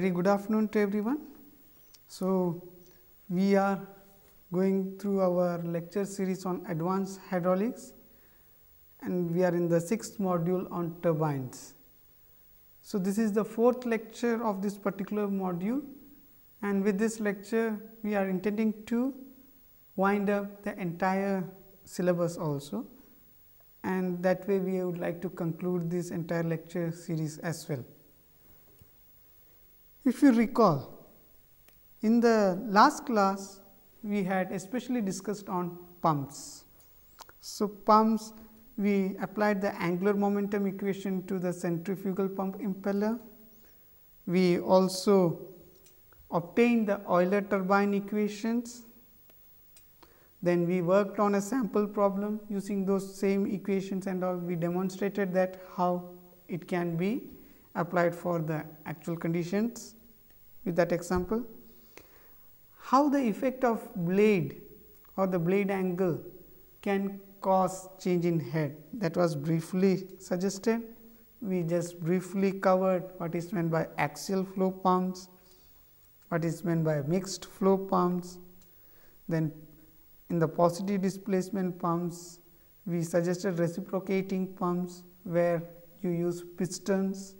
Very good afternoon to everyone. So, we are going through our lecture series on advanced hydraulics and we are in the sixth module on turbines. So, this is the fourth lecture of this particular module and with this lecture we are intending to wind up the entire syllabus also and that way we would like to conclude this entire lecture series as well. If you recall, in the last class we had especially discussed on pumps. So, pumps we applied the angular momentum equation to the centrifugal pump impeller. We also obtained the Euler turbine equations then we worked on a sample problem using those same equations and all we demonstrated that how it can be applied for the actual conditions with that example. How the effect of blade or the blade angle can cause change in head that was briefly suggested. We just briefly covered what is meant by axial flow pumps, what is meant by mixed flow pumps, then in the positive displacement pumps, we suggested reciprocating pumps where you use pistons,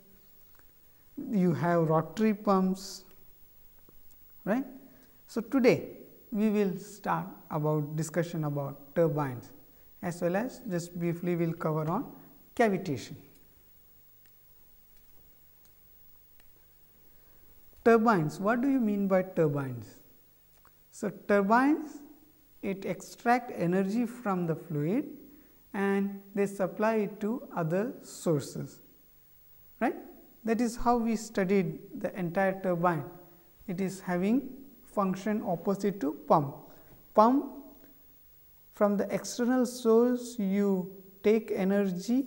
you have rotary pumps, right. So, today we will start about discussion about turbines as well as just briefly we will cover on cavitation. Turbines, what do you mean by turbines? So, turbines it extract energy from the fluid and they supply it to other sources right that is how we studied the entire turbine it is having function opposite to pump pump from the external source you take energy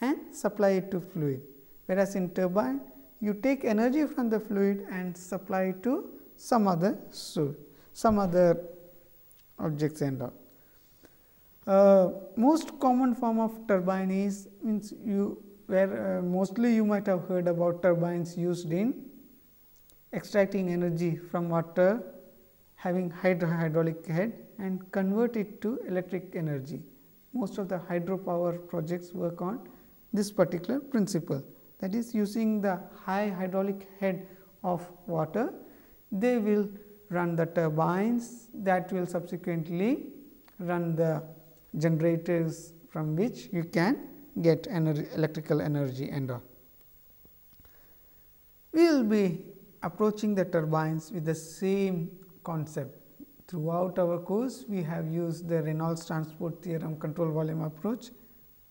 and supply it to fluid whereas in turbine you take energy from the fluid and supply it to some other source some other objects and all. Uh, most common form of turbine is means you where uh, mostly you might have heard about turbines used in extracting energy from water having hydro hydraulic head and convert it to electric energy. Most of the hydropower projects work on this particular principle that is using the high hydraulic head of water they will run the turbines that will subsequently run the generators from which you can get electrical energy and all. We will be approaching the turbines with the same concept. Throughout our course, we have used the Reynolds transport theorem control volume approach.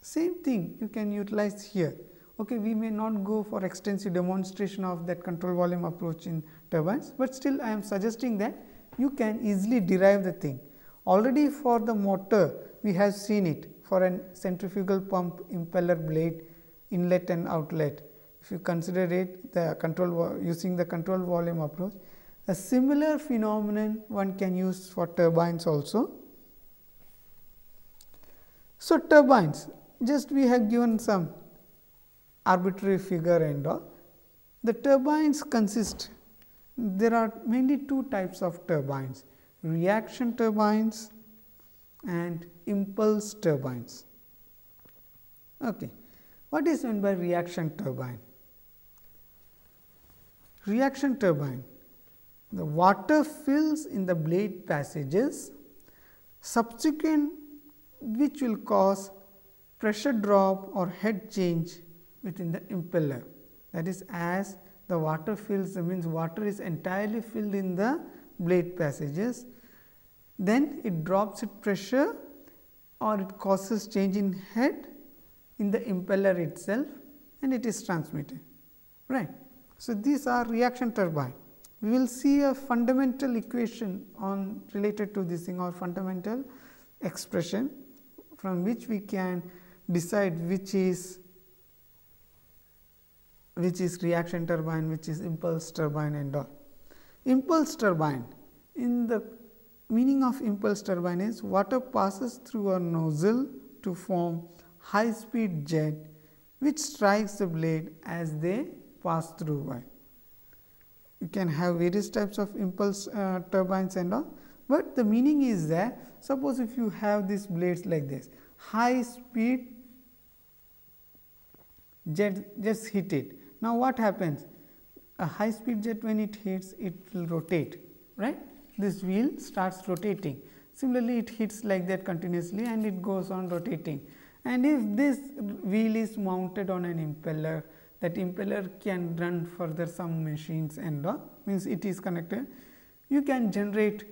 Same thing you can utilize here. Okay, we may not go for extensive demonstration of that control volume approach in turbines, but still I am suggesting that you can easily derive the thing. Already for the motor we have seen it for a centrifugal pump impeller blade inlet and outlet. If you consider it the control using the control volume approach, a similar phenomenon one can use for turbines also. So, turbines just we have given some arbitrary figure and all. The turbines consist there are mainly two types of turbines reaction turbines and impulse turbines. Okay. What is meant by reaction turbine? Reaction turbine the water fills in the blade passages subsequent which will cause pressure drop or head change within the impeller that is as the water fills means water is entirely filled in the blade passages. Then it drops its pressure or it causes change in head in the impeller itself and it is transmitted right. So, these are reaction turbine. We will see a fundamental equation on related to this thing or fundamental expression from which we can decide which is which is reaction turbine, which is impulse turbine and all. Impulse turbine in the meaning of impulse turbine is water passes through a nozzle to form high speed jet which strikes the blade as they pass through you can have various types of impulse uh, turbines and all, but the meaning is that suppose if you have these blades like this high speed jet just hit it. Now, what happens? A high speed jet when it hits it will rotate right this wheel starts rotating. Similarly, it hits like that continuously and it goes on rotating and if this wheel is mounted on an impeller that impeller can run further some machines and all means it is connected you can generate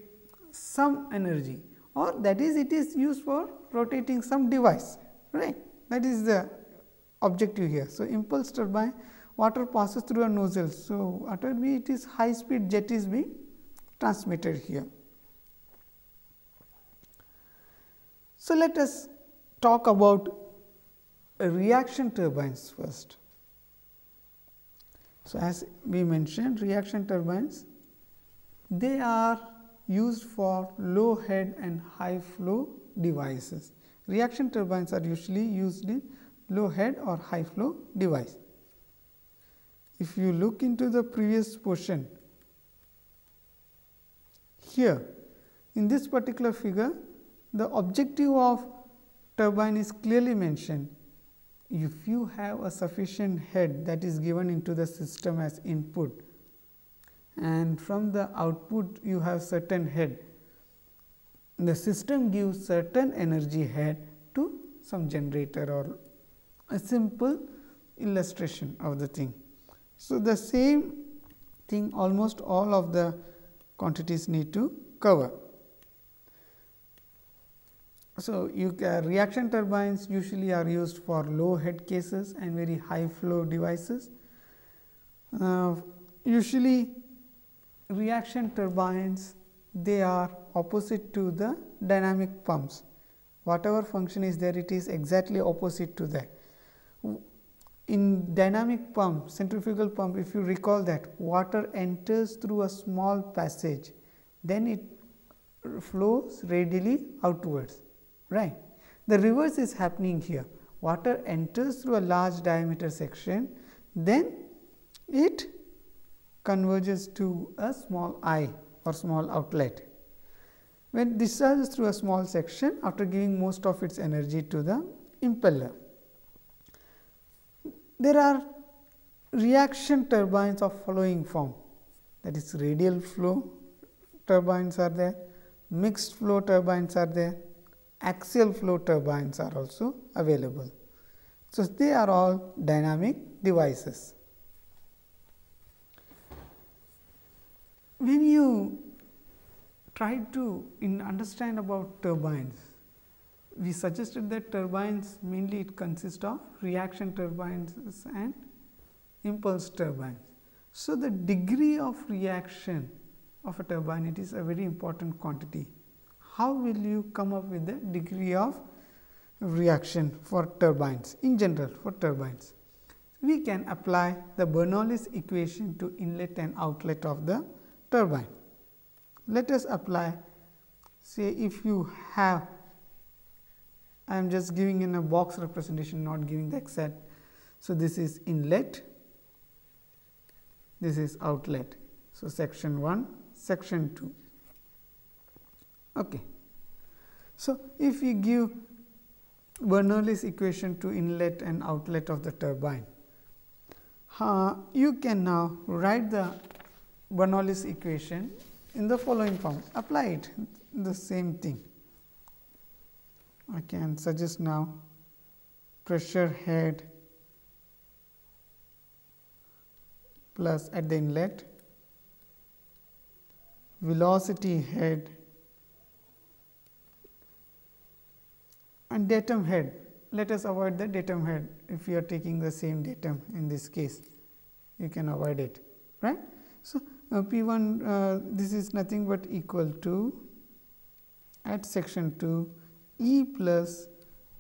some energy or that is it is used for rotating some device right that is the objective here. So, impulse turbine water passes through a nozzle. So, whatever be it is high speed jet is being transmitted here. So, let us talk about reaction turbines first. So, as we mentioned reaction turbines they are used for low head and high flow devices. Reaction turbines are usually used in low head or high flow device. If you look into the previous portion, here in this particular figure, the objective of turbine is clearly mentioned. If you have a sufficient head that is given into the system as input and from the output you have certain head, the system gives certain energy head to some generator or a simple illustration of the thing. So, the same thing almost all of the quantities need to cover. So, you uh, reaction turbines usually are used for low head cases and very high flow devices. Uh, usually reaction turbines they are opposite to the dynamic pumps. Whatever function is there it is exactly opposite to that in dynamic pump centrifugal pump if you recall that water enters through a small passage then it flows radially outwards right. The reverse is happening here. Water enters through a large diameter section then it converges to a small eye or small outlet. When discharges through a small section after giving most of its energy to the impeller. There are reaction turbines of following form. That is radial flow turbines are there, mixed flow turbines are there, axial flow turbines are also available. So, they are all dynamic devices. When you try to understand about turbines, we suggested that turbines mainly it consists of reaction turbines and impulse turbines. So, the degree of reaction of a turbine it is a very important quantity. How will you come up with the degree of reaction for turbines in general for turbines? We can apply the Bernoulli's equation to inlet and outlet of the turbine. Let us apply say if you have I am just giving in a box representation not giving the exact. So, this is inlet, this is outlet. So, section 1, section 2. Okay. So, if we give Bernoulli's equation to inlet and outlet of the turbine, uh, you can now write the Bernoulli's equation in the following form, apply it the same thing. I can suggest now pressure head plus at the inlet velocity head and datum head. Let us avoid the datum head if you are taking the same datum in this case you can avoid it right. So, uh, P 1 uh, this is nothing but equal to at section 2 E plus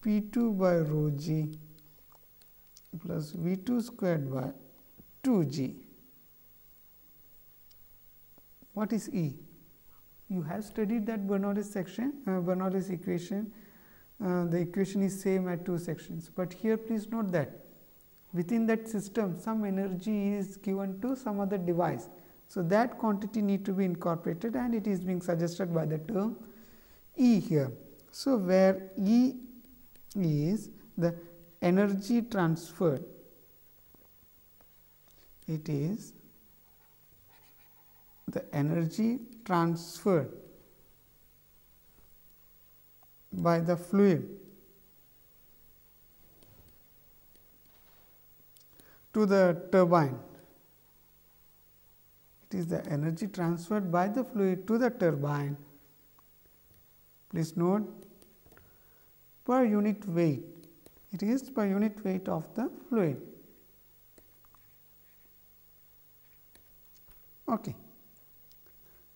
P 2 by rho g plus V 2 squared by 2 g. What is E? You have studied that Bernoulli's section, uh, Bernoulli's equation. Uh, the equation is same at two sections, but here please note that within that system some energy is given to some other device So, that quantity need to be incorporated and it is being suggested by the term E here. So, where E is the energy transferred, it is the energy transferred by the fluid to the turbine. It is the energy transferred by the fluid to the turbine. Please note per unit weight, it is per unit weight of the fluid. Okay.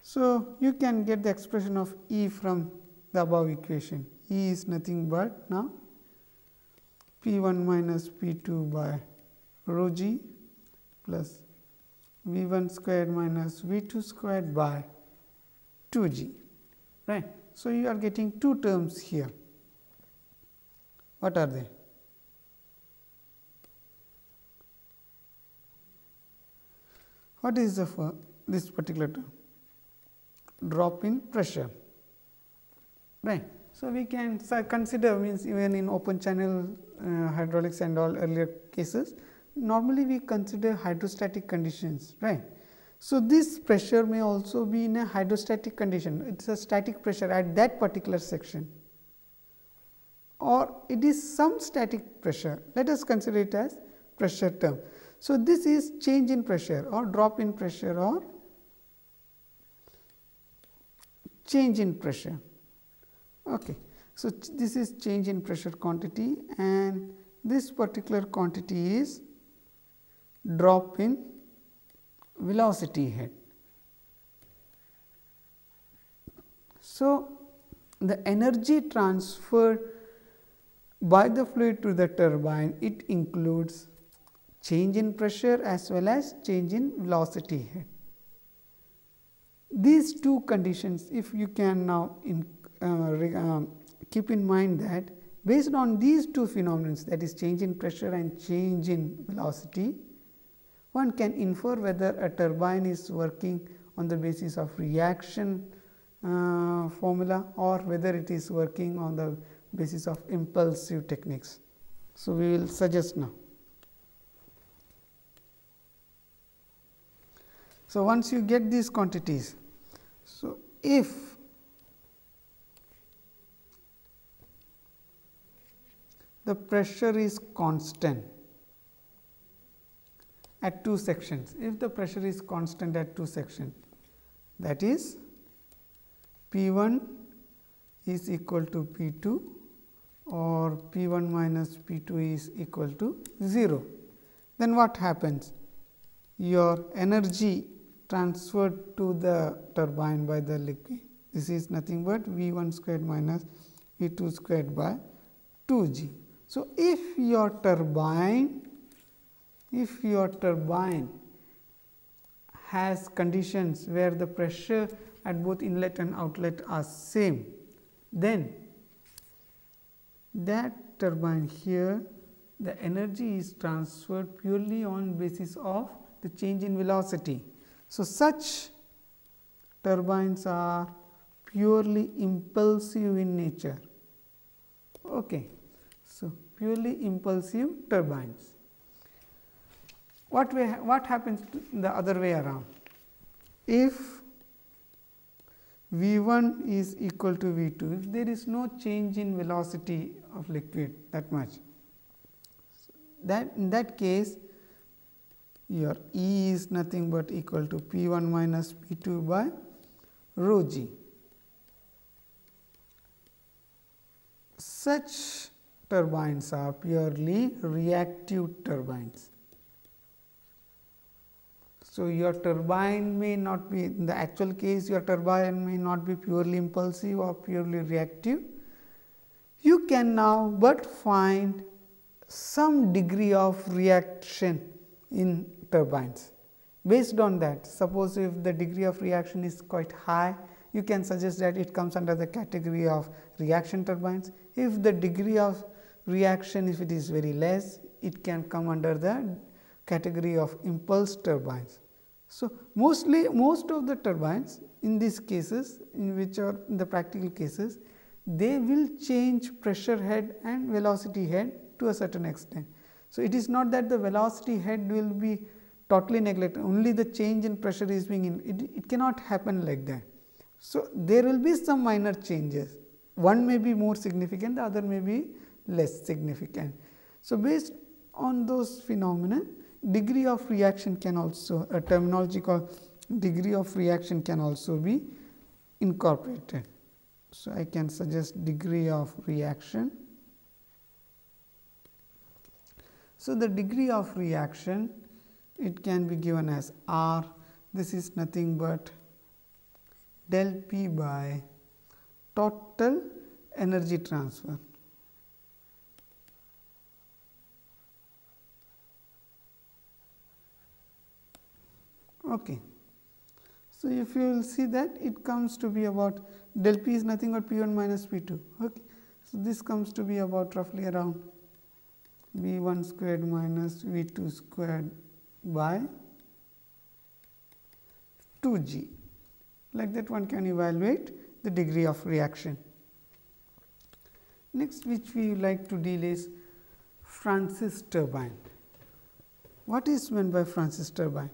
So, you can get the expression of E from the above equation. E is nothing but now P 1 minus P 2 by rho g plus V 1 squared minus V 2 squared by 2 g. Right. So, you are getting two terms here. What are they? What is the this particular term? Drop in pressure right. So, we can consider means even in open channel uh, hydraulics and all earlier cases normally we consider hydrostatic conditions right. So, this pressure may also be in a hydrostatic condition it is a static pressure at that particular section or it is some static pressure let us consider it as pressure term. So, this is change in pressure or drop in pressure or change in pressure. Okay. So, this is change in pressure quantity and this particular quantity is drop in velocity head. So, the energy transferred by the fluid to the turbine it includes change in pressure as well as change in velocity head. These two conditions if you can now in uh, um, keep in mind that based on these two phenomena that is change in pressure and change in velocity, one can infer whether a turbine is working on the basis of reaction uh, formula or whether it is working on the basis of impulsive techniques. So, we will suggest now. So, once you get these quantities, so if the pressure is constant at two sections. If the pressure is constant at two sections that is P 1 is equal to P 2 or P 1 minus P 2 is equal to 0. Then what happens? Your energy transferred to the turbine by the liquid. This is nothing but V 1 squared minus V 2 squared by 2 g. So, if your turbine, if your turbine has conditions where the pressure at both inlet and outlet are same, then that turbine here the energy is transferred purely on basis of the change in velocity. So, such turbines are purely impulsive in nature. Okay purely impulsive turbines. What, way, what happens the other way around? If V 1 is equal to V 2, if there is no change in velocity of liquid that much, that in that case your E is nothing but equal to P 1 minus P 2 by rho g. Such turbines are purely reactive turbines. So, your turbine may not be in the actual case your turbine may not be purely impulsive or purely reactive. You can now, but find some degree of reaction in turbines. Based on that, suppose if the degree of reaction is quite high, you can suggest that it comes under the category of reaction turbines. If the degree of reaction if it is very less it can come under the category of impulse turbines. So, mostly most of the turbines in these cases in which are in the practical cases they will change pressure head and velocity head to a certain extent. So, it is not that the velocity head will be totally neglected only the change in pressure is being in, it, it cannot happen like that. So, there will be some minor changes one may be more significant the other may be less significant. So, based on those phenomena degree of reaction can also a terminology called degree of reaction can also be incorporated. So, I can suggest degree of reaction. So, the degree of reaction it can be given as R this is nothing but del P by total energy transfer. Okay. So, if you will see that it comes to be about del p is nothing but p 1 minus p 2. Okay. So, this comes to be about roughly around v 1 squared minus v 2 squared by 2 g. Like that one can evaluate the degree of reaction. Next which we like to deal is Francis turbine. What is meant by Francis turbine?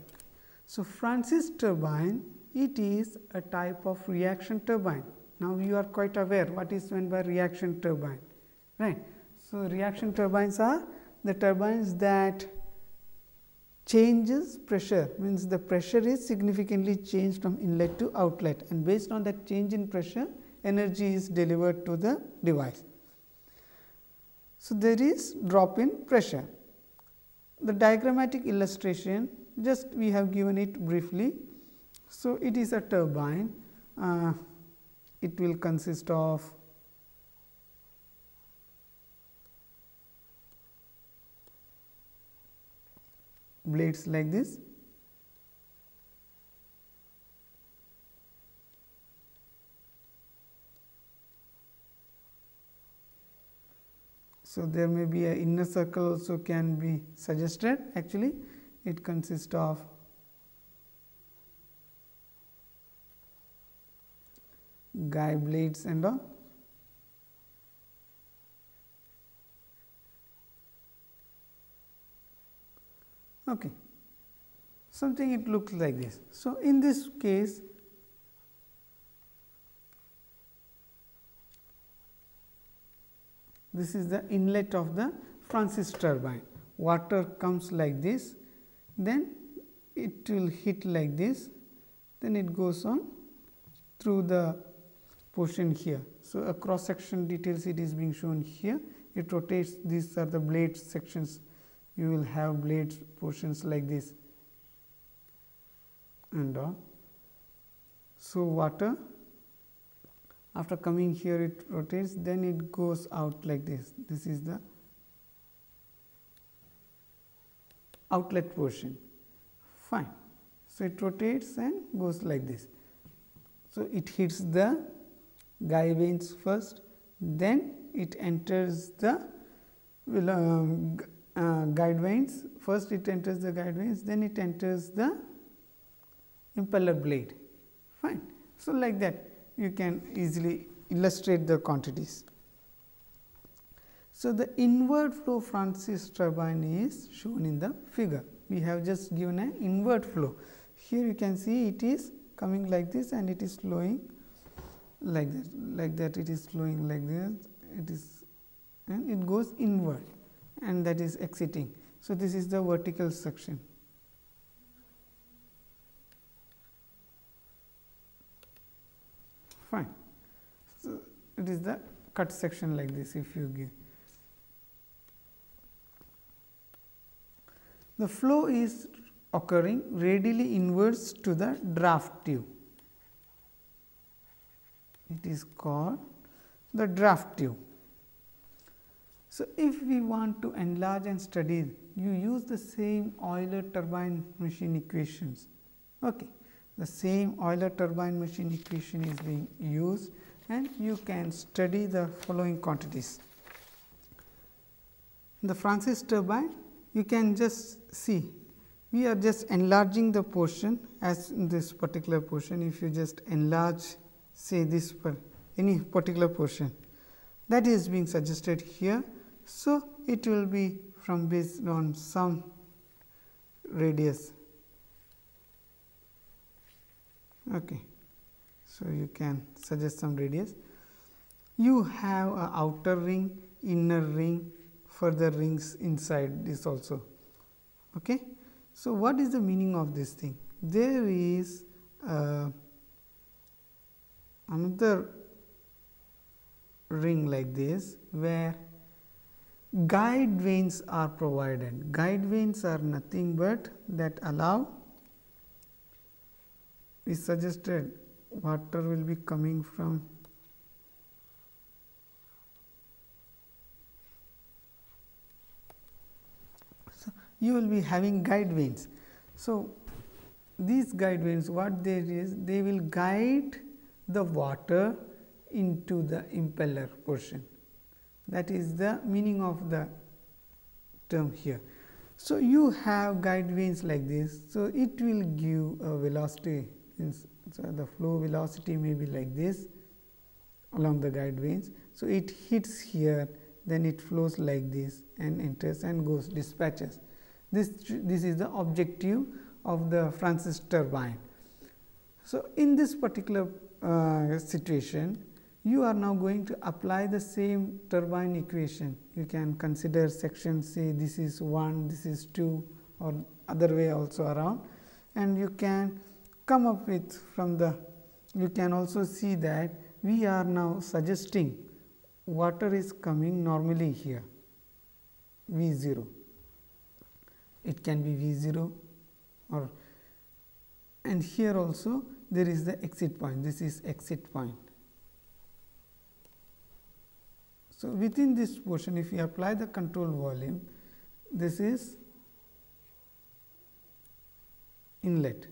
So, Francis turbine it is a type of reaction turbine. Now, you are quite aware what is meant by reaction turbine right. So, reaction turbines are the turbines that changes pressure means the pressure is significantly changed from inlet to outlet and based on that change in pressure energy is delivered to the device. So, there is drop in pressure. The diagrammatic illustration just we have given it briefly. So, it is a turbine, uh, it will consist of blades like this. So, there may be a inner circle also can be suggested actually it consists of guide blades and all. Okay. Something it looks like this. So, in this case this is the inlet of the Francis turbine. Water comes like this, then it will hit like this, then it goes on through the portion here. So, a cross section details it is being shown here, it rotates. These are the blade sections, you will have blade portions like this. And all. So, water after coming here it rotates. Then it goes out like this. This is the outlet portion. Fine. So it rotates and goes like this. So it hits the guide vanes first then it enters the um, uh, guide vanes first it enters the guide vanes then it enters the impeller blade. Fine. So like that you can easily illustrate the quantities. So, the inward flow Francis turbine is shown in the figure. We have just given an inward flow. Here you can see it is coming like this and it is flowing like that, like that it is flowing like this, it is and it goes inward and that is exiting. So, this is the vertical section. fine. So, it is the cut section like this if you give. The flow is occurring radially inwards to the draft tube. It is called the draft tube. So, if we want to enlarge and study, you use the same Euler turbine machine equations. Okay the same Euler turbine machine equation is being used and you can study the following quantities. The Francis turbine you can just see we are just enlarging the portion as this particular portion if you just enlarge say this per any particular portion that is being suggested here. So, it will be from based on some radius. Okay. So, you can suggest some radius. You have a outer ring, inner ring, further rings inside this also. Okay. So, what is the meaning of this thing? There is uh, another ring like this where guide vanes are provided. Guide vanes are nothing but that allow we suggested water will be coming from so you will be having guide vanes. So, these guide vanes what there is they will guide the water into the impeller portion. That is the meaning of the term here. So, you have guide vanes like this. So, it will give a velocity, so the flow velocity may be like this along the guide vanes. So, it hits here, then it flows like this and enters and goes dispatches. This, this is the objective of the Francis turbine. So, in this particular uh, situation, you are now going to apply the same turbine equation. You can consider section say this is 1, this is 2 or other way also around and you can come up with from the you can also see that we are now suggesting water is coming normally here V 0. It can be V 0 or and here also there is the exit point this is exit point. So, within this portion if we apply the control volume this is inlet.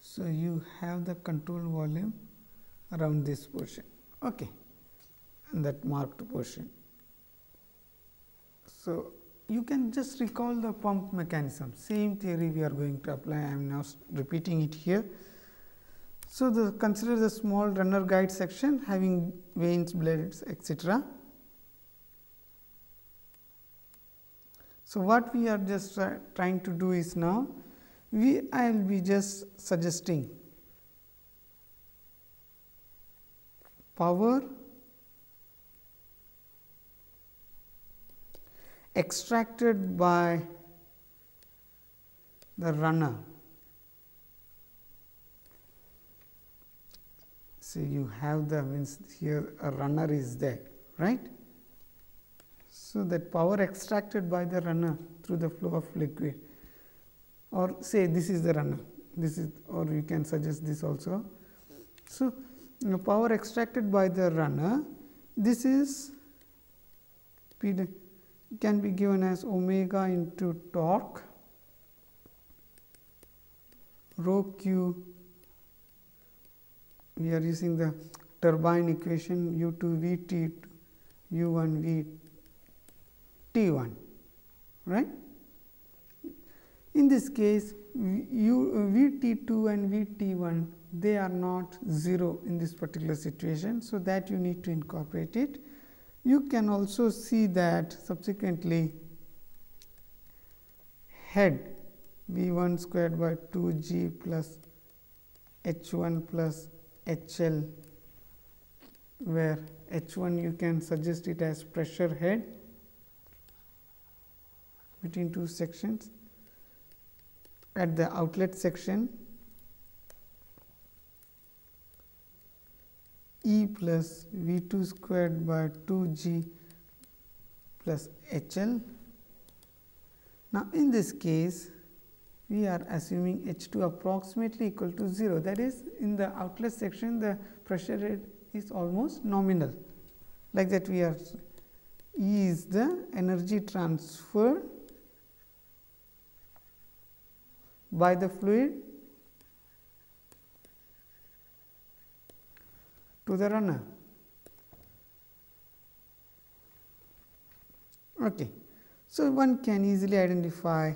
So, you have the control volume around this portion. Okay, that marked portion. So, you can just recall the pump mechanism same theory we are going to apply I am now repeating it here. So, the consider the small runner guide section having vanes, blades etc. So, what we are just uh, trying to do is now we I will be just suggesting power extracted by the runner So, you have the means here a runner is there right. So, that power extracted by the runner through the flow of liquid or say this is the runner this is or you can suggest this also. So, you know, power extracted by the runner this is P can be given as omega into torque rho q we are using the turbine equation u 2 v t u 1 v t 1 right. In this case u v t 2 and v t 1 they are not 0 in this particular situation. So, that you need to incorporate it. You can also see that subsequently head v 1 squared by 2 g plus h 1 plus H L where H 1 you can suggest it as pressure head between two sections. At the outlet section E plus V 2 squared by 2 G plus H L. Now, in this case we are assuming H 2 approximately equal to 0 that is in the outlet section the pressure rate is almost nominal like that we are E is the energy transferred by the fluid to the runner. Okay. So, one can easily identify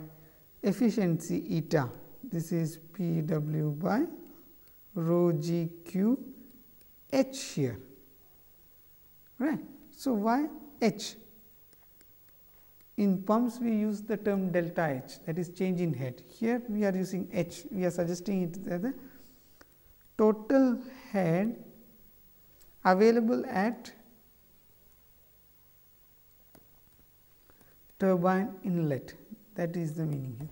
efficiency eta this is P w by rho g q h here right. So, why h in pumps we use the term delta h that is change in head here we are using h we are suggesting it as the total head available at turbine inlet that is the meaning here.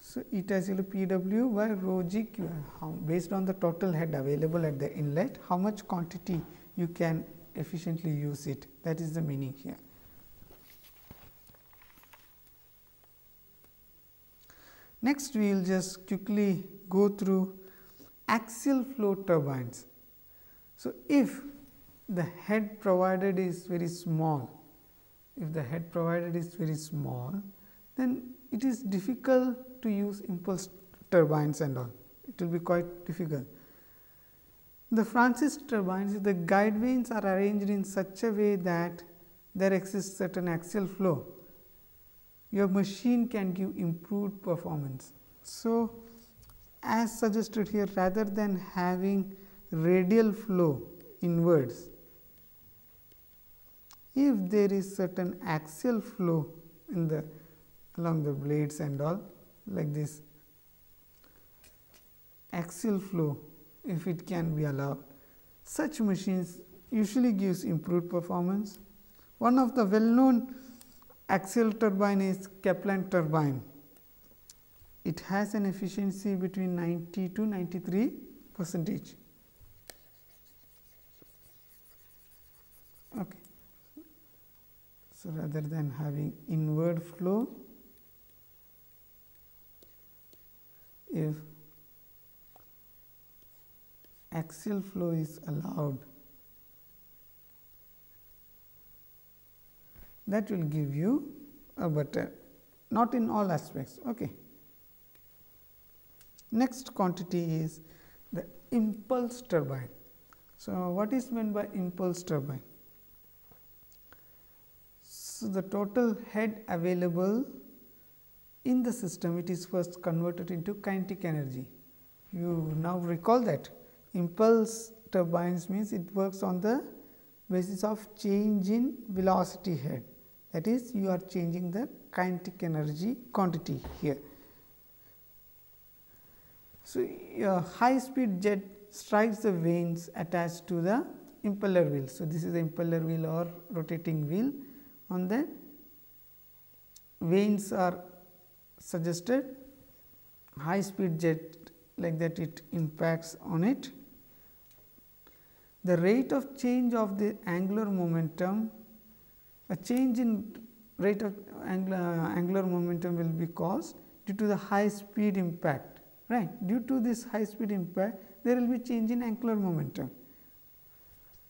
So, eta is equal to P w by rho g q how, based on the total head available at the inlet how much quantity you can efficiently use it that is the meaning here. Next we will just quickly go through axial flow turbines. So, if the head provided is very small if the head provided is very small, then it is difficult to use impulse turbines and all. It will be quite difficult. The Francis turbines, the guide vanes are arranged in such a way that there exists certain axial flow. Your machine can give improved performance. So, as suggested here rather than having radial flow inwards, if there is certain axial flow in the along the blades and all like this axial flow if it can be allowed such machines usually gives improved performance. One of the well known axial turbine is Kaplan turbine it has an efficiency between 90 to 93 percentage okay so, rather than having inward flow, if axial flow is allowed, that will give you a better, not in all aspects. Okay. Next quantity is the impulse turbine. So, what is meant by impulse turbine? So, the total head available in the system it is first converted into kinetic energy. You now recall that impulse turbines means it works on the basis of change in velocity head that is you are changing the kinetic energy quantity here. So, a high speed jet strikes the vanes attached to the impeller wheel. So, this is the impeller wheel or rotating wheel on the vanes are suggested high speed jet like that it impacts on it. The rate of change of the angular momentum a change in rate of angular, uh, angular momentum will be caused due to the high speed impact right due to this high speed impact there will be change in angular momentum.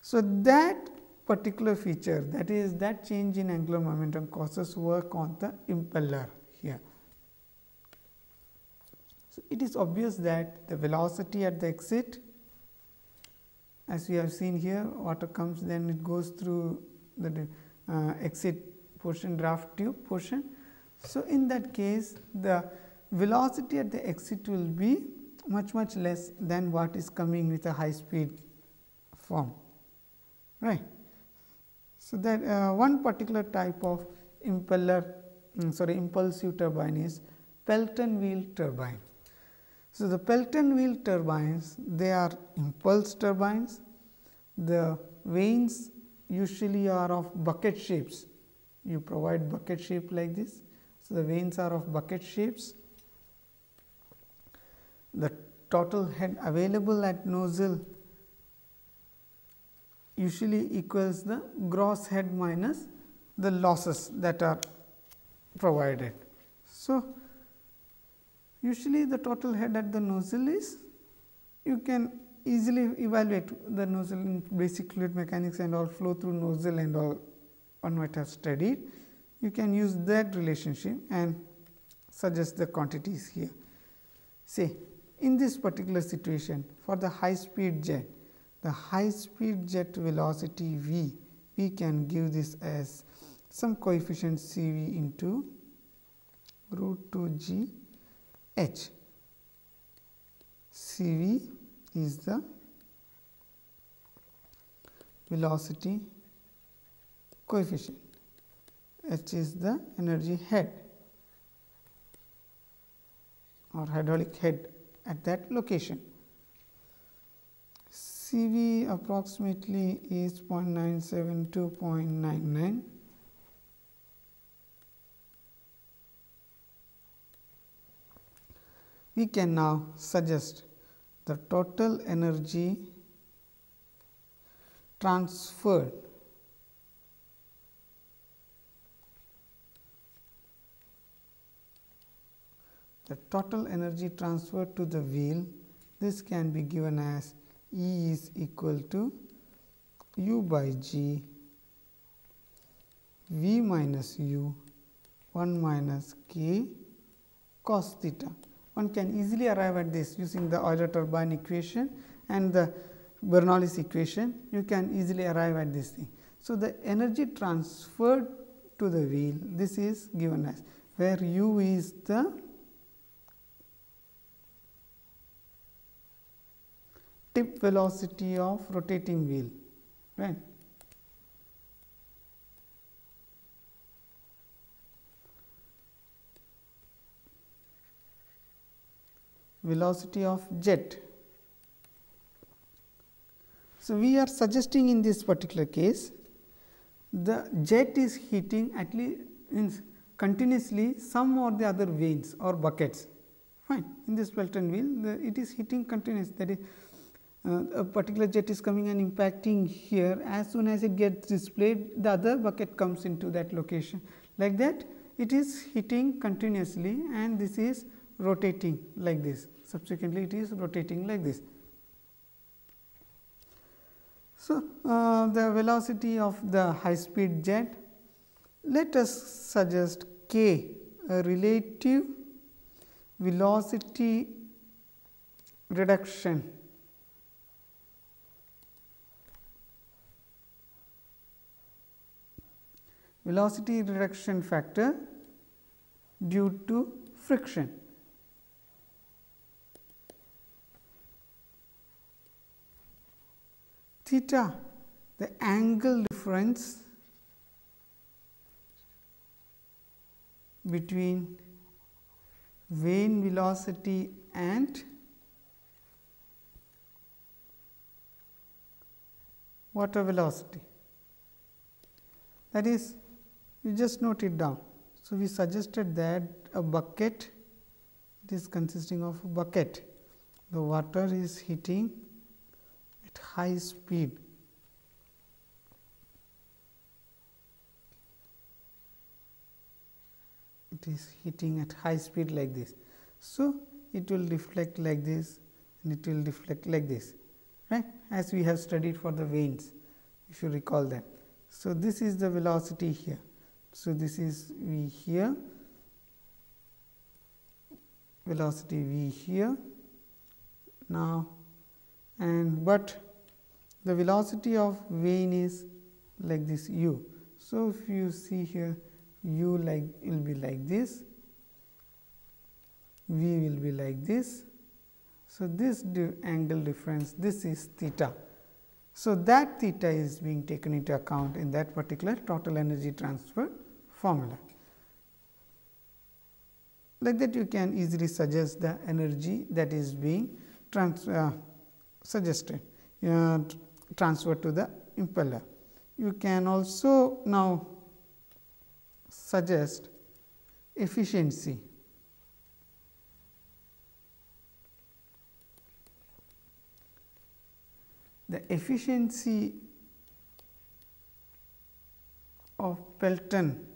So, that particular feature that is that change in angular momentum causes work on the impeller here. So, it is obvious that the velocity at the exit as we have seen here water comes then it goes through the uh, exit portion draft tube portion. So, in that case the velocity at the exit will be much much less than what is coming with a high speed form right. So, that uh, one particular type of impeller um, sorry impulsive turbine is Pelton wheel turbine. So, the Pelton wheel turbines they are impulse turbines the vanes usually are of bucket shapes you provide bucket shape like this. So, the vanes are of bucket shapes the total head available at nozzle usually equals the gross head minus the losses that are provided. So, usually the total head at the nozzle is you can easily evaluate the nozzle in basic fluid mechanics and all flow through nozzle and all one might have studied. You can use that relationship and suggest the quantities here. Say in this particular situation for the high speed jet. The high speed jet velocity v we can give this as some coefficient C v into root 2 g h. C v is the velocity coefficient, h is the energy head or hydraulic head at that location. C v approximately is 0.97 to 0.99. We can now suggest the total energy transferred the total energy transferred to the wheel this can be given as E is equal to u by g v minus u 1 minus k cos theta. One can easily arrive at this using the Euler turbine equation and the Bernoulli's equation, you can easily arrive at this thing. So, the energy transferred to the wheel, this is given as where u is the tip velocity of rotating wheel right. velocity of jet. So, we are suggesting in this particular case the jet is heating at least continuously some or the other vanes or buckets fine in this Pelton wheel the, it is heating continuously that is uh, a particular jet is coming and impacting here. As soon as it gets displayed the other bucket comes into that location. Like that it is hitting continuously and this is rotating like this. Subsequently it is rotating like this. So, uh, the velocity of the high speed jet let us suggest k a relative velocity reduction velocity reduction factor due to friction. Theta the angle difference between vane velocity and water velocity that is you just note it down. So, we suggested that a bucket it is consisting of a bucket the water is heating at high speed it is heating at high speed like this. So, it will deflect like this and it will deflect like this right as we have studied for the vanes if you recall that. So, this is the velocity here. So, this is v here velocity v here now and but the velocity of vane is like this u. So, if you see here u like will be like this, v will be like this. So, this angle difference this is theta. So, that theta is being taken into account in that particular total energy transfer formula. Like that you can easily suggest the energy that is being trans, uh, suggested uh, transferred to the impeller. You can also now suggest efficiency the efficiency of Pelton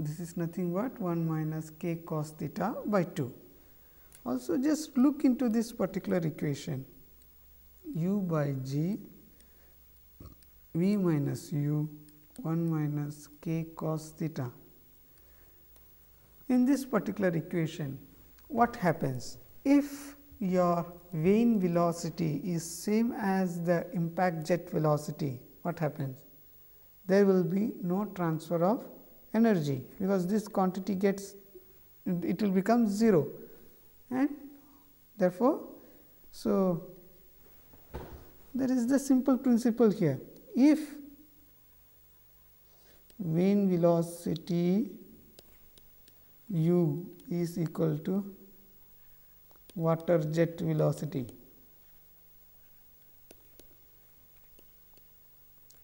this is nothing but 1 minus k cos theta by 2. Also just look into this particular equation u by g v minus u 1 minus k cos theta. In this particular equation what happens if your vane velocity is same as the impact jet velocity, what happens? There will be no transfer of energy, because this quantity gets it will become 0 and therefore, so there is the simple principle here. If vane velocity u is equal to water jet velocity,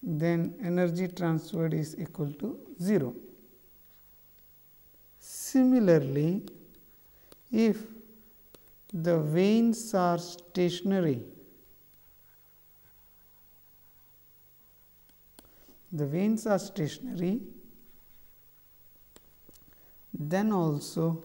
then energy transferred is equal to 0. Similarly, if the vanes are stationary, the vanes are stationary, then also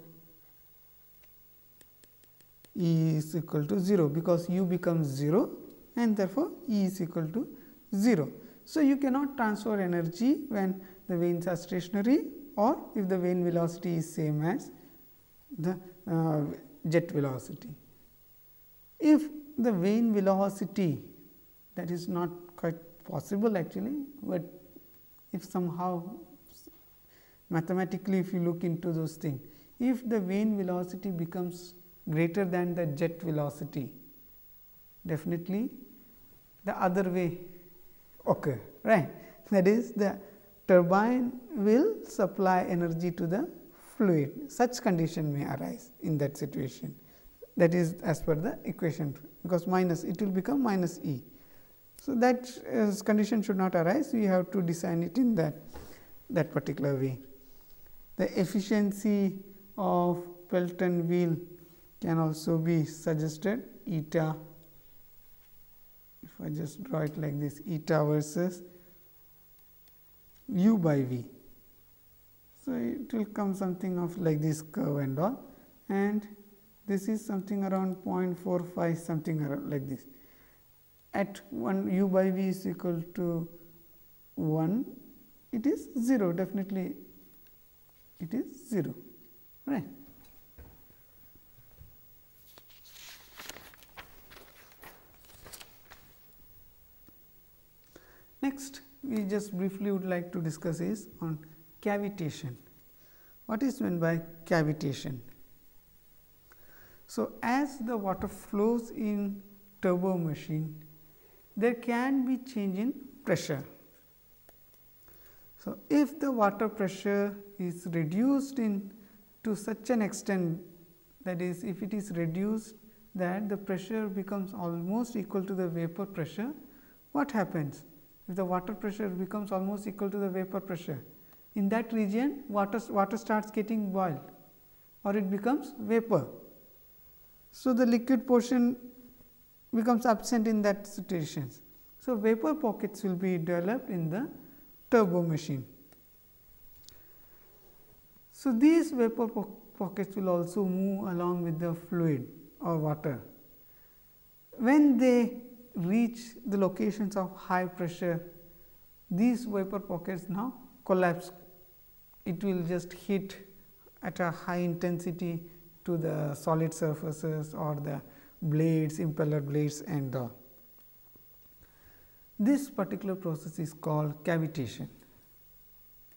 E is equal to 0, because u becomes 0 and therefore, E is equal to 0. So, you cannot transfer energy when the vanes are stationary or if the vane velocity is same as the uh, jet velocity. If the vane velocity that is not quite possible actually, but if somehow mathematically if you look into those things, if the vane velocity becomes greater than the jet velocity, definitely the other way occur, right. That is the turbine will supply energy to the fluid. Such condition may arise in that situation. That is as per the equation, because minus it will become minus E. So, that uh, condition should not arise, we have to design it in that, that particular way. The efficiency of Pelton wheel can also be suggested eta, if I just draw it like this eta versus u by v. So, it will come something of like this curve and all and this is something around 0.45 something around like this. At 1 u by v is equal to 1 it is 0 definitely it is 0 right. Next we just briefly would like to discuss is on cavitation. What is meant by cavitation? So, as the water flows in turbo machine, there can be change in pressure. So, if the water pressure is reduced in to such an extent that is if it is reduced that the pressure becomes almost equal to the vapor pressure, what happens? If the water pressure becomes almost equal to the vapor pressure. In that region water, water starts getting boiled or it becomes vapor. So, the liquid portion becomes absent in that situations. So, vapor pockets will be developed in the turbo machine. So, these vapor po pockets will also move along with the fluid or water. When they reach the locations of high pressure, these vapor pockets now collapse. It will just hit at a high intensity to the solid surfaces or the blades, impeller blades and all. This particular process is called cavitation.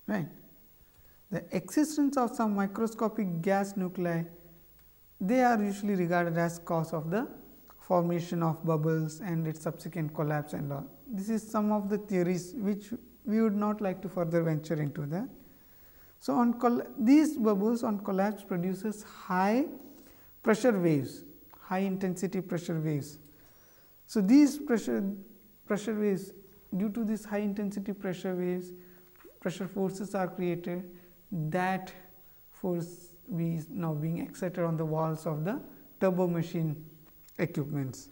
Right. The existence of some microscopic gas nuclei, they are usually regarded as cause of the formation of bubbles and its subsequent collapse and all. This is some of the theories which we would not like to further venture into that. So, on these bubbles on collapse produces high pressure waves, high intensity pressure waves. So, these pressure pressure waves due to this high intensity pressure waves pressure forces are created that force is now being exerted on the walls of the turbo machine equipments.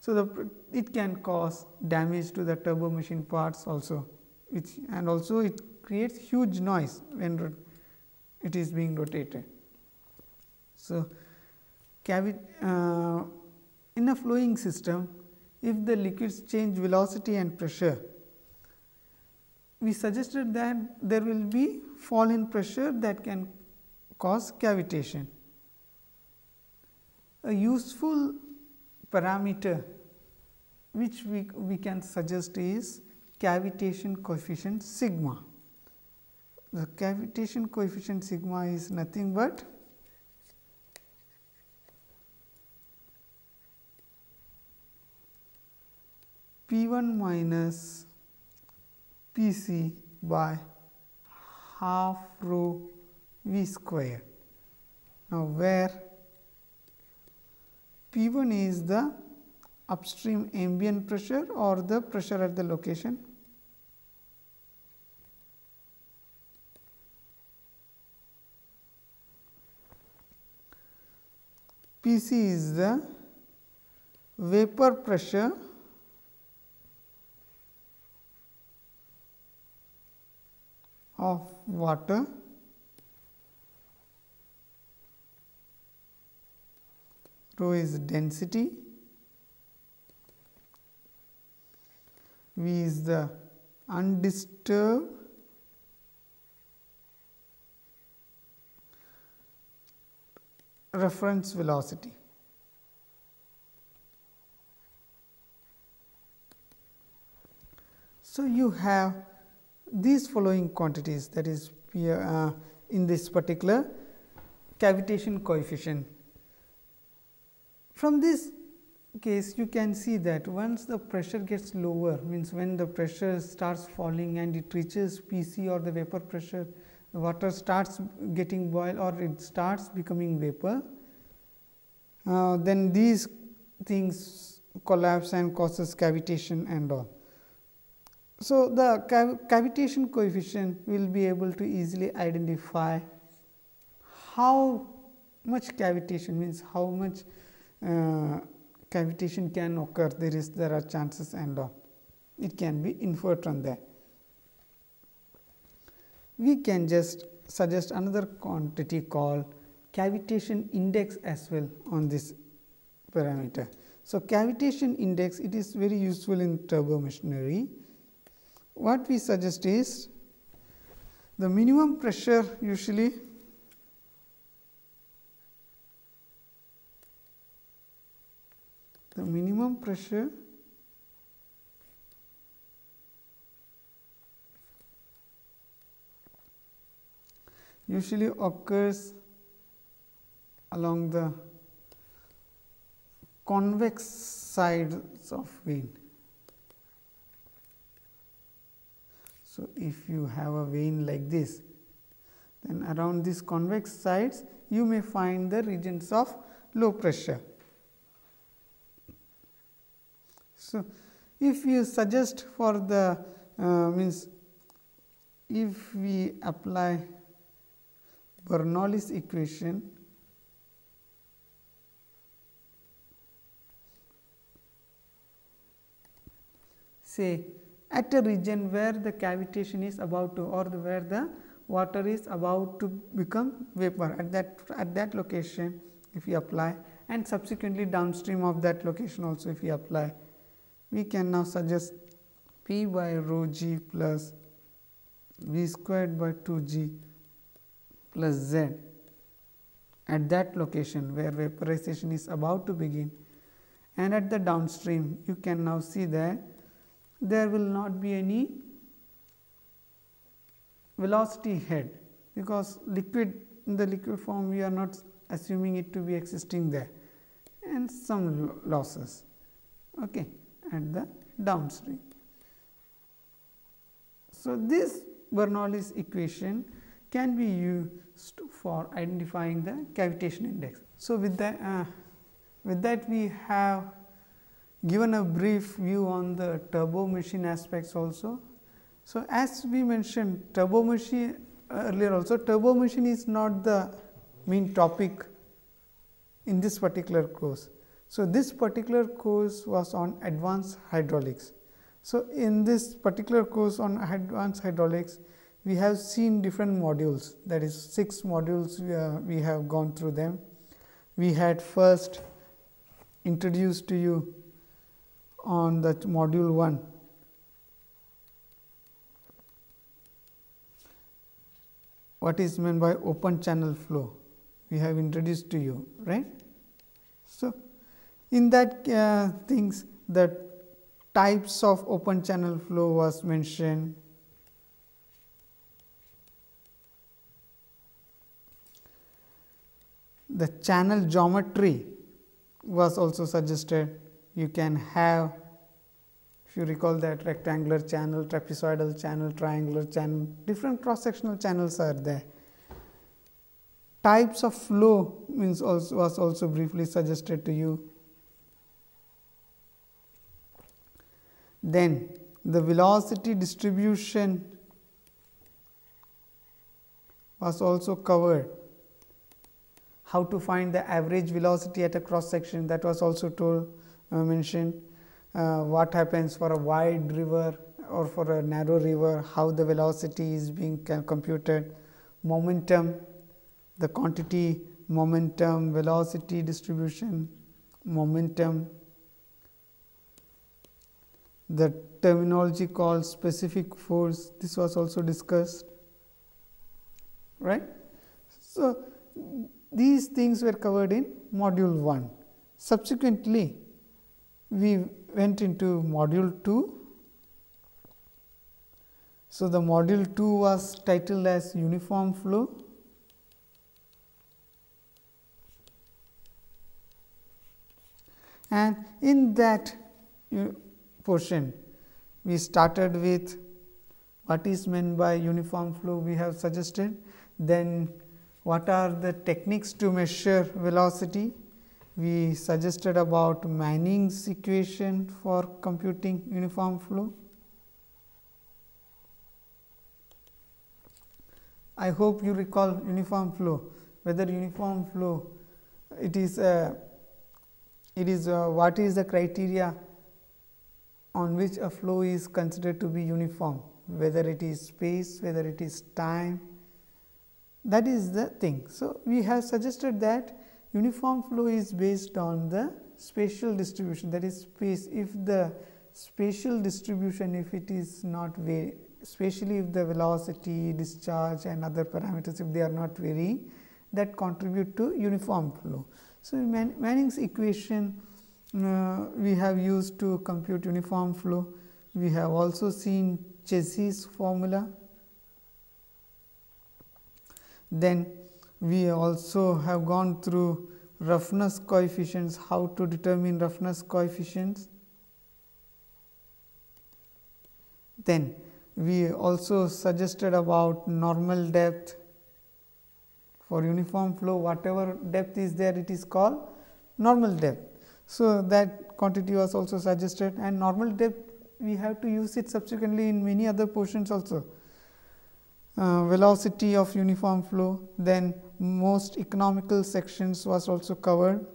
So, the it can cause damage to the turbo machine parts also which and also it creates huge noise when it is being rotated. So, uh, in a flowing system if the liquids change velocity and pressure we suggested that there will be fall in pressure that can cause cavitation a useful parameter which we, we can suggest is cavitation coefficient sigma. The cavitation coefficient sigma is nothing but P 1 minus P c by half rho v square. Now, where P 1 is the upstream ambient pressure or the pressure at the location. P c is the vapor pressure. of water rho is density, V is the undisturbed reference velocity. So, you have these following quantities that is uh, in this particular cavitation coefficient. From this case you can see that once the pressure gets lower means when the pressure starts falling and it reaches P c or the vapor pressure the water starts getting boil or it starts becoming vapor, uh, then these things collapse and causes cavitation and all. So, the cav cavitation coefficient will be able to easily identify how much cavitation means how much uh, cavitation can occur there is there are chances and all it can be inferred from there. We can just suggest another quantity called cavitation index as well on this parameter. So, cavitation index it is very useful in turbo machinery what we suggest is the minimum pressure usually the minimum pressure usually occurs along the convex sides of vane. So, if you have a vane like this, then around these convex sides you may find the regions of low pressure. So, if you suggest for the uh, means if we apply Bernoulli's equation say at a region where the cavitation is about to or the where the water is about to become vapor at that at that location if we apply and subsequently downstream of that location also if we apply we can now suggest p by rho g plus v squared by 2 g plus z. At that location where vaporization is about to begin and at the downstream you can now see that there will not be any velocity head because liquid in the liquid form we are not assuming it to be existing there and some losses. Okay, at the downstream. So, this Bernoulli's equation can be used for identifying the cavitation index. So, with that uh, with that we have given a brief view on the turbo machine aspects also. So, as we mentioned turbo machine earlier also turbo machine is not the main topic in this particular course. So, this particular course was on advanced hydraulics. So, in this particular course on advanced hydraulics, we have seen different modules that is 6 modules we, uh, we have gone through them. We had first introduced to you on the module 1. What is meant by open channel flow? We have introduced to you, right. So, in that uh, things the types of open channel flow was mentioned. The channel geometry was also suggested. You can have if you recall that rectangular channel, trapezoidal channel, triangular channel, different cross sectional channels are there. Types of flow means also was also briefly suggested to you. Then the velocity distribution was also covered. How to find the average velocity at a cross section that was also told uh, mentioned uh, what happens for a wide river or for a narrow river, how the velocity is being computed, momentum, the quantity, momentum, velocity distribution, momentum, the terminology called specific force, this was also discussed, right. So, these things were covered in module 1. Subsequently, we went into module 2. So, the module 2 was titled as uniform flow. And in that portion, we started with what is meant by uniform flow we have suggested, then what are the techniques to measure velocity, we suggested about Manning's equation for computing uniform flow. I hope you recall uniform flow, whether uniform flow it is a it is a, what is the criteria on which a flow is considered to be uniform, whether it is space, whether it is time, that is the thing. So, we have suggested that Uniform flow is based on the spatial distribution that is space if the spatial distribution if it is not very especially if the velocity, discharge and other parameters if they are not varying that contribute to uniform flow. So, Man Manning's equation uh, we have used to compute uniform flow. We have also seen Chezy's formula. Then we also have gone through roughness coefficients, how to determine roughness coefficients. Then we also suggested about normal depth for uniform flow whatever depth is there it is called normal depth. So, that quantity was also suggested and normal depth we have to use it subsequently in many other portions also. Uh, velocity of uniform flow, then most economical sections was also covered.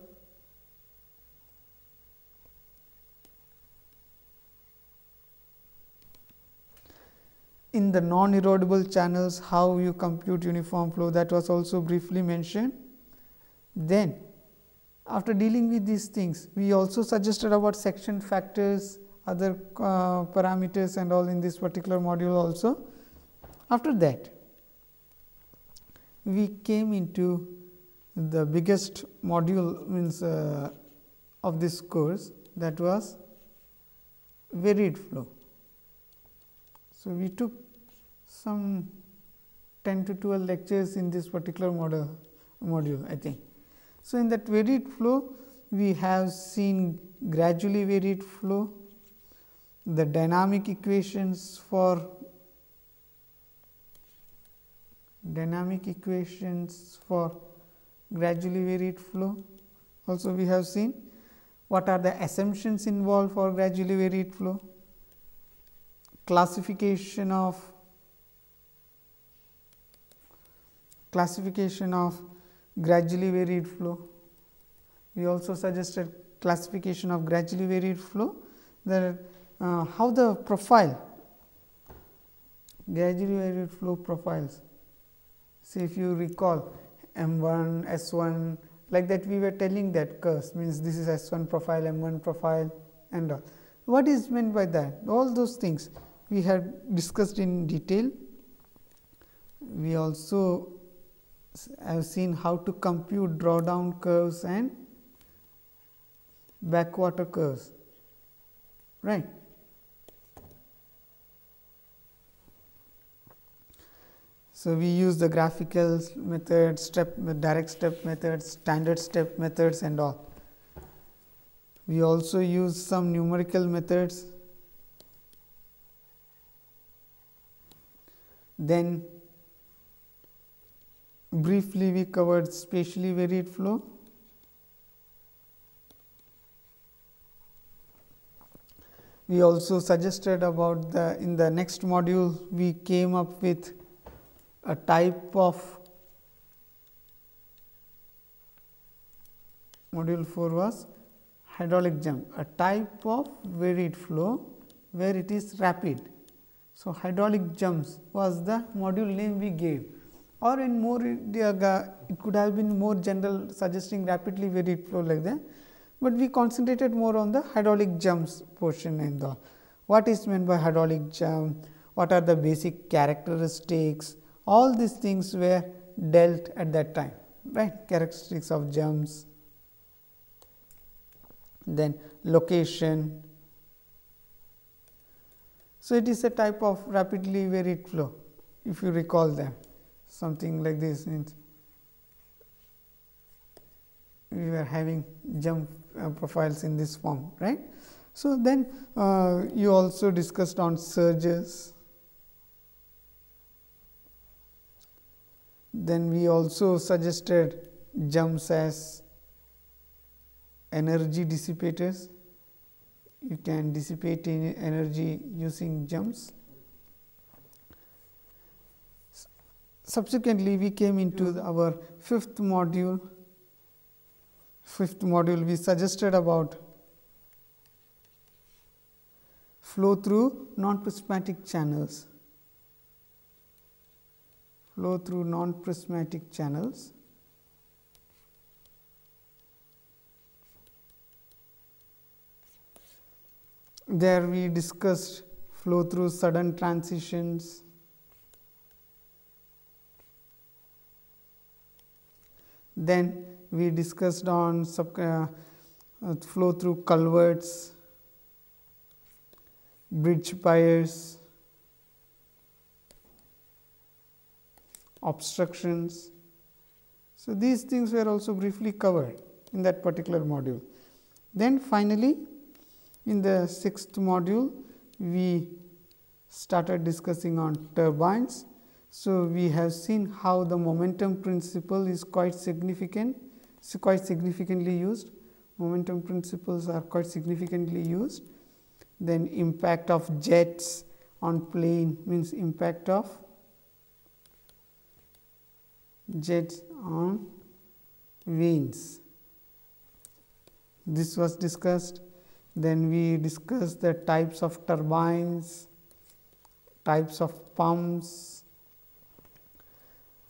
In the non-erodible channels, how you compute uniform flow that was also briefly mentioned. Then after dealing with these things, we also suggested about section factors, other uh, parameters and all in this particular module also. After that, we came into the biggest module means uh, of this course that was varied flow. So, we took some 10 to 12 lectures in this particular model module I think. So, in that varied flow we have seen gradually varied flow, the dynamic equations for dynamic equations for gradually varied flow. Also we have seen what are the assumptions involved for gradually varied flow, classification of classification of gradually varied flow. We also suggested classification of gradually varied flow, the uh, how the profile gradually varied flow profiles See if you recall M 1, S 1 like that we were telling that curves means this is S 1 profile, M 1 profile and all. What is meant by that? All those things we had discussed in detail. We also have seen how to compute drawdown curves and backwater curves right. So, we use the graphical method, step direct step methods, standard step methods and all. We also use some numerical methods. Then briefly we covered spatially varied flow. We also suggested about the in the next module we came up with a type of module 4 was hydraulic jump, a type of varied flow where it is rapid. So, hydraulic jumps was the module name we gave or in more uh, it could have been more general suggesting rapidly varied flow like that, but we concentrated more on the hydraulic jumps portion and the what is meant by hydraulic jump, what are the basic characteristics, all these things were dealt at that time right? Characteristics of jumps. Then location. So it is a type of rapidly varied flow if you recall them something like this means we were having jump uh, profiles in this form right so then uh, you also discussed on surges Then we also suggested jumps as energy dissipators. You can dissipate energy using jumps. Subsequently, we came into the, our fifth module. Fifth module, we suggested about flow through non-prismatic channels flow through non-prismatic channels. There we discussed flow through sudden transitions, then we discussed on sub, uh, uh, flow through culverts, bridge piers, obstructions. So, these things were also briefly covered in that particular module. Then finally, in the sixth module, we started discussing on turbines. So, we have seen how the momentum principle is quite significant, so quite significantly used. Momentum principles are quite significantly used. Then impact of jets on plane means impact of jets on vanes. This was discussed. Then we discussed the types of turbines, types of pumps,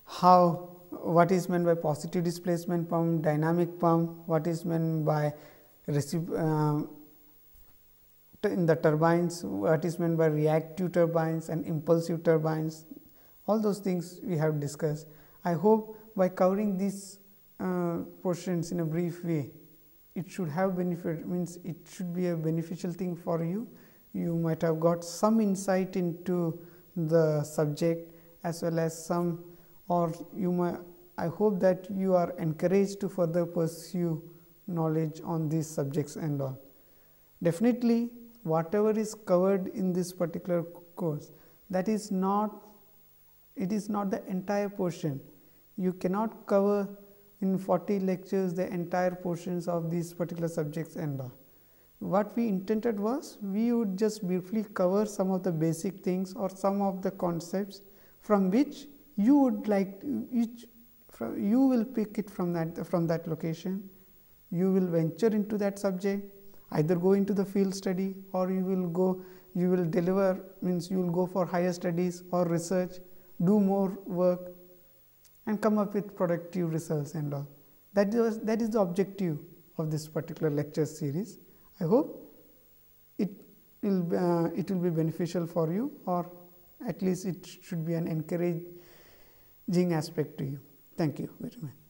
how what is meant by positive displacement pump, dynamic pump, what is meant by uh, in the turbines, what is meant by reactive turbines and impulsive turbines, all those things we have discussed. I hope by covering these uh, portions in a brief way, it should have benefit means it should be a beneficial thing for you. You might have got some insight into the subject as well as some or you might I hope that you are encouraged to further pursue knowledge on these subjects and all. Definitely whatever is covered in this particular course that is not it is not the entire portion you cannot cover in 40 lectures the entire portions of these particular subjects and all. What we intended was we would just briefly cover some of the basic things or some of the concepts from which you would like each you will pick it from that from that location you will venture into that subject either go into the field study or you will go you will deliver means you will go for higher studies or research do more work and come up with productive results and all. That is, that is the objective of this particular lecture series. I hope it will uh, it will be beneficial for you or at least it should be an encouraging aspect to you. Thank you very much.